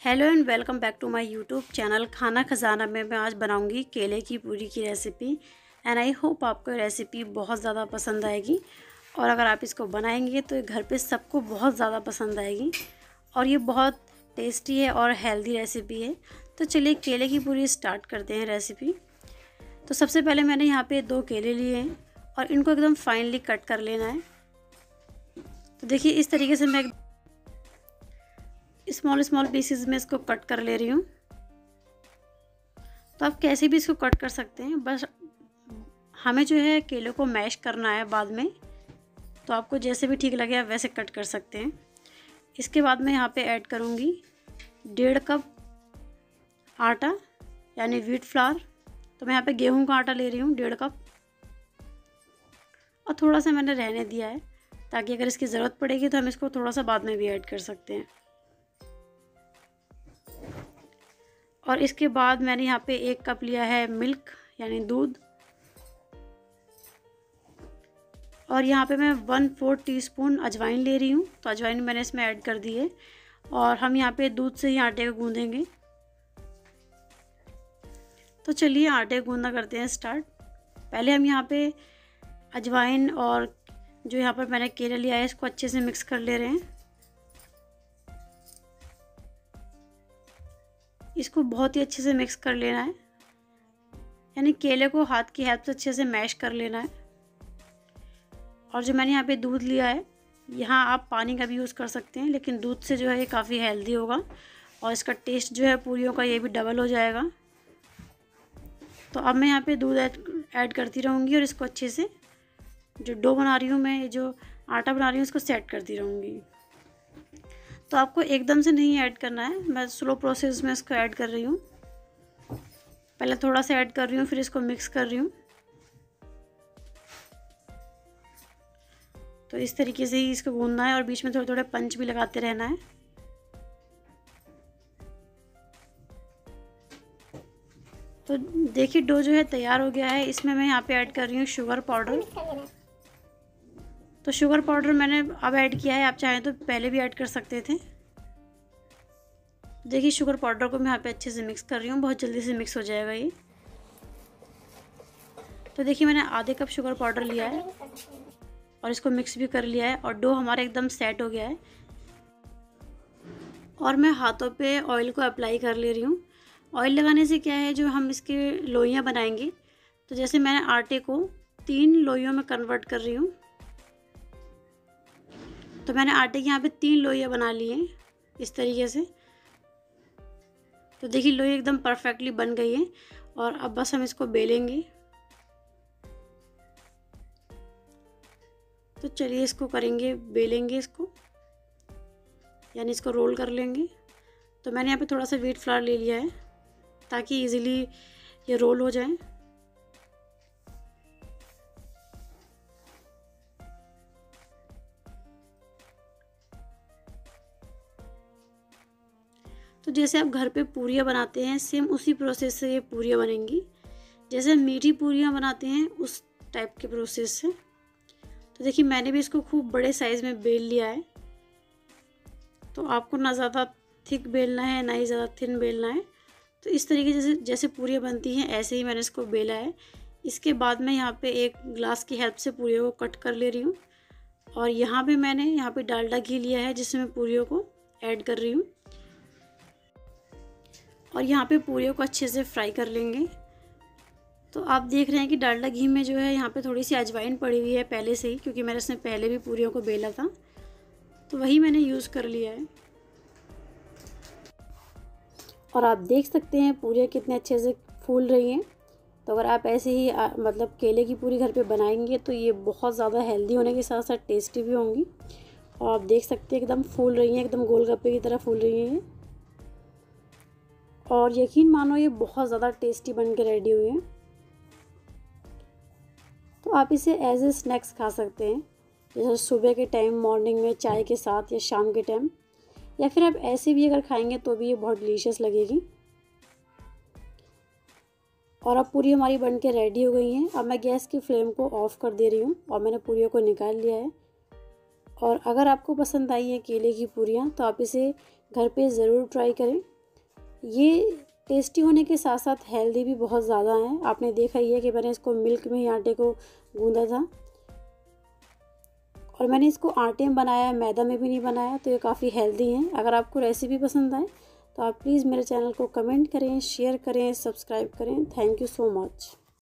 Hello and welcome back to my YouTube channel. Khana Khazana में मैं आज बनाऊँगी केले की पूरी की रेसिपी, एंड आई होप आपको रेसिपी बहुत ज़्यादा पसंद आएगी। और अगर आप इसको बनाएँगे तो घर पे सबको बहुत ज़्यादा पसंद आएगी। और ये बहुत टेस्टी है और हेल्दी रेसिपी है। तो चलिए केले की पूरी स्टार्ट करते हैं रेसिपी। तो सबसे पहले मैंने यहाँ पर दो केले लिए हैं और इनको एकदम फाइनली कट कर लेना है। तो देखिए इस तरीके से मैं स्मॉल स्मॉल पीसेस में इसको कट कर ले रही हूँ। तो आप कैसे भी इसको कट कर सकते हैं, बस हमें जो है केले को मैश करना है बाद में तो आपको जैसे भी ठीक लगे आप वैसे कट कर सकते हैं। इसके बाद मैं यहाँ पे ऐड करूँगी डेढ़ कप आटा, यानी व्हीट फ्लावर तो मैं यहाँ पे गेहूँ का आटा ले रही हूँ, डेढ़ कप। और थोड़ा सा मैंने रहने दिया है, ताकि अगर इसकी ज़रूरत पड़ेगी तो हम इसको थोड़ा सा बाद में भी ऐड कर सकते हैं। और इसके बाद मैंने यहाँ पे एक कप लिया है मिल्क, यानी दूध। और यहाँ पे मैं वन फोर टीस्पून अजवाइन ले रही हूँ तो अजवाइन मैंने इसमें ऐड कर दी है। और हम यहाँ पे दूध से ही आटे को गूँधेंगे तो चलिए आटे गूँधना करते हैं स्टार्ट। पहले हम यहाँ पे अजवाइन और जो यहाँ पर मैंने केला लिया है, इसको अच्छे से मिक्स कर ले रहे हैं। इसको बहुत ही अच्छे से मिक्स कर लेना है। यानी केले को हाथ की हेल्प से अच्छे से मैश कर लेना है। और जो मैंने यहाँ पे दूध लिया है, यहाँ आप पानी का भी यूज़ कर सकते हैं, लेकिन दूध से जो है ये काफ़ी हेल्दी होगा। और इसका टेस्ट जो है पूरियों का ये भी डबल हो जाएगा। तो अब मैं यहाँ पे दूध ऐड करती रहूँगी और इसको अच्छे से जो डो बना रही हूँ मैं, ये जो आटा बना रही हूँ उसको सेट करती रहूँगी। तो आपको एकदम से नहीं ऐड करना है। मैं स्लो प्रोसेस में इसको ऐड कर रही हूँ। पहले थोड़ा सा ऐड कर रही हूँ, फिर इसको मिक्स कर रही हूँ। तो इस तरीके से ही इसको गूंदना है और बीच में थोड़े थोड़े पंच भी लगाते रहना है। तो देखिए, डो जो है तैयार हो गया है। इसमें मैं यहाँ पे ऐड कर रही हूँ शुगर पाउडर। तो शुगर पाउडर मैंने अब ऐड किया है, आप चाहें तो पहले भी ऐड कर सकते थे। देखिए, शुगर पाउडर को मैं यहाँ पे अच्छे से मिक्स कर रही हूँ, बहुत जल्दी से मिक्स हो जाएगा ये। तो देखिए, मैंने आधे कप शुगर पाउडर लिया है और इसको मिक्स भी कर लिया है और डो हमारा एकदम सेट हो गया है। और मैं हाथों पे ऑयल को अप्लाई कर ले रही हूँ। ऑयल लगाने से क्या है, जो हम इसके लोइयाँ बनाएँगे तो जैसे मैंने आटे को तीन लोइयों में कन्वर्ट कर रही हूँ तो मैंने आटे की यहाँ पे तीन लोइयाँ बना ली हैं, इस तरीके से। तो देखिए, लोई एकदम परफेक्टली बन गई है और अब बस हम इसको बेलेंगे। तो चलिए, इसको करेंगे, बेलेंगे इसको, यानी इसको रोल कर लेंगे। तो मैंने यहाँ पे थोड़ा सा वीट फ्लावर ले लिया है, ताकि इजीली ये रोल हो जाए। तो जैसे आप घर पे पूरियाँ बनाते हैं सेम उसी प्रोसेस से ये पूरियाँ बनेंगी। जैसे मीठी पूरियाँ बनाते हैं, उस टाइप के प्रोसेस से। तो देखिए, मैंने भी इसको खूब बड़े साइज़ में बेल लिया है। तो आपको ना ज़्यादा थिक बेलना है, ना ही ज़्यादा थिन बेलना है। तो इस तरीके जैसे जैसे पूरियाँ बनती हैं, ऐसे ही मैंने इसको बेला है। इसके बाद मैं यहाँ पे एक ग्लास की हेल्प से पूरियों को कट कर ले रही हूँ। और यहाँ पे मैंने, यहाँ पे डालडा घी लिया है जिसमें मैं पूरियों को ऐड कर रही हूँ। और यहाँ पे पूरियों को अच्छे से फ्राई कर लेंगे। तो आप देख रहे हैं कि डालडा घी में जो है यहाँ पे थोड़ी सी अजवाइन पड़ी हुई है पहले से ही क्योंकि मैंने इसमें पहले भी पूरियों को बेला था। तो वही मैंने यूज़ कर लिया है। और आप देख सकते हैं पूरियाँ कितने अच्छे से फूल रही हैं। तो अगर आप ऐसे ही आ, मतलब केले की पूरी घर पे बनाएँगे तो ये बहुत ज़्यादा हेल्दी होने के साथ साथ टेस्टी भी होंगी। और आप देख सकते हैं एकदम फूल रही हैं एकदम गोलगप्पे की तरह फूल रही हैं। और यकीन मानो ये बहुत ज़्यादा टेस्टी बन के रेडी हुए हैं। तो आप इसे एज ए स्नैक्स खा सकते हैं, जैसे सुबह के टाइम मॉर्निंग में, चाय के साथ या शाम के टाइम या फिर आप ऐसे भी अगर खाएँगे तो भी ये बहुत डिलीशियस लगेगी। और अब पूरी हमारी बन के रेडी हो गई हैं। अब मैं गैस की फ्लेम को ऑफ़ कर दे रही हूँ और मैंने पूरी को निकाल लिया है। और अगर आपको पसंद आई है केले की पूरियाँ तो आप इसे घर पे ज़रूर ट्राई करें। ये टेस्टी होने के साथ साथ हेल्दी भी बहुत ज़्यादा है। आपने देखा ही है कि मैंने इसको मिल्क में ही आटे को गूंदा था। और मैंने इसको आटे में बनाया मैदा में भी नहीं बनाया तो ये काफ़ी हेल्दी हैं। अगर आपको रेसिपी पसंद आए तो आप प्लीज़ मेरे चैनल को कमेंट करें शेयर करें सब्सक्राइब करें। Thank you so much